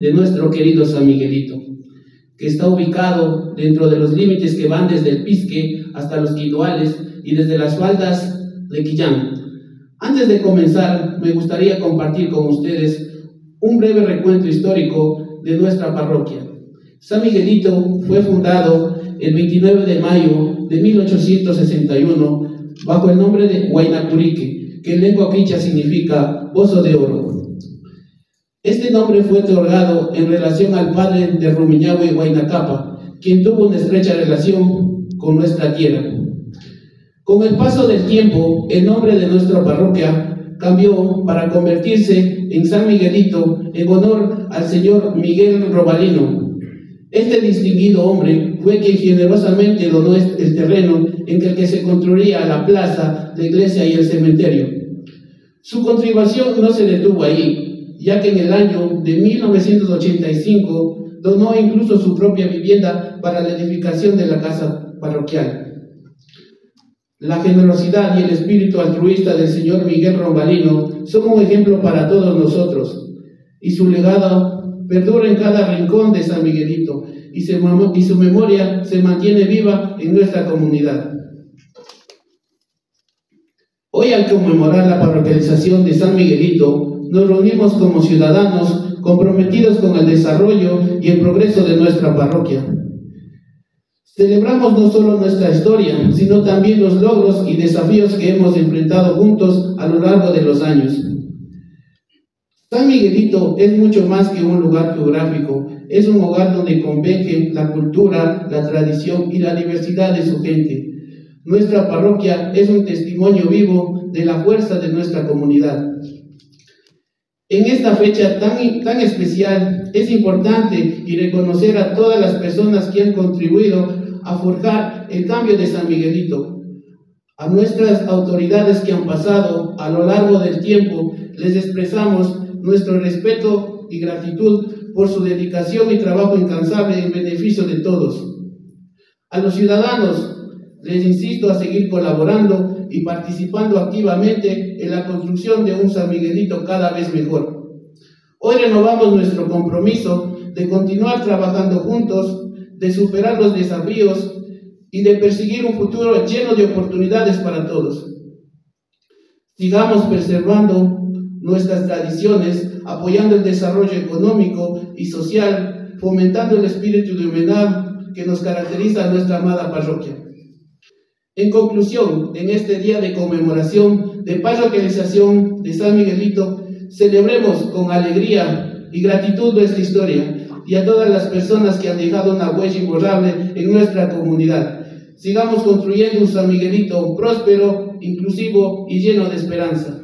de nuestro querido San Miguelito, que está ubicado dentro de los límites que van desde el Pisque hasta los Quinduales y desde las faldas de Quillán. Antes de comenzar, me gustaría compartir con ustedes un breve recuento histórico de nuestra parroquia. San Miguelito fue fundado el 29 de mayo de 1861 bajo el nombre de Huaynacurique, que en lengua quicha significa pozo de oro. Este nombre fue otorgado en relación al padre de Rumiñahue Huaynacapa, quien tuvo una estrecha relación con nuestra tierra. Con el paso del tiempo, el nombre de nuestra parroquia cambió para convertirse en San Miguelito en honor al señor Miguel Robalino. Este distinguido hombre fue quien generosamente donó el terreno en el que se construiría la plaza, la iglesia y el cementerio. Su contribución no se detuvo ahí, ya que en el año de 1985 donó incluso su propia vivienda para la edificación de la casa parroquial. La generosidad y el espíritu altruista del señor Miguel Rombalino son un ejemplo para todos nosotros y su legado perdura en cada rincón de San Miguelito y, su memoria se mantiene viva en nuestra comunidad. Hoy al conmemorar la parroquialización de San Miguelito, nos reunimos como ciudadanos comprometidos con el desarrollo y el progreso de nuestra parroquia. Celebramos no solo nuestra historia, sino también los logros y desafíos que hemos enfrentado juntos a lo largo de los años. San Miguelito es mucho más que un lugar geográfico, es un hogar donde convergen la cultura, la tradición y la diversidad de su gente. Nuestra parroquia es un testimonio vivo de la fuerza de nuestra comunidad. En esta fecha tan, tan especial es importante y reconocer a todas las personas que han contribuido a forjar el cambio de San Miguelito. A nuestras autoridades que han pasado a lo largo del tiempo, les expresamos nuestro respeto y gratitud por su dedicación y trabajo incansable en beneficio de todos. A los ciudadanos les insisto a seguir colaborando y participando activamente en la construcción de un San Miguelito cada vez mejor. Hoy renovamos nuestro compromiso de continuar trabajando juntos de superar los desafíos y de perseguir un futuro lleno de oportunidades para todos. Sigamos preservando nuestras tradiciones, apoyando el desarrollo económico y social, fomentando el espíritu de humildad que nos caracteriza a nuestra amada parroquia. En conclusión, en este día de conmemoración de parroquialización de San Miguelito, celebremos con alegría y gratitud nuestra historia y a todas las personas que han dejado una huella imborrable en nuestra comunidad. Sigamos construyendo un San Miguelito próspero, inclusivo y lleno de esperanza.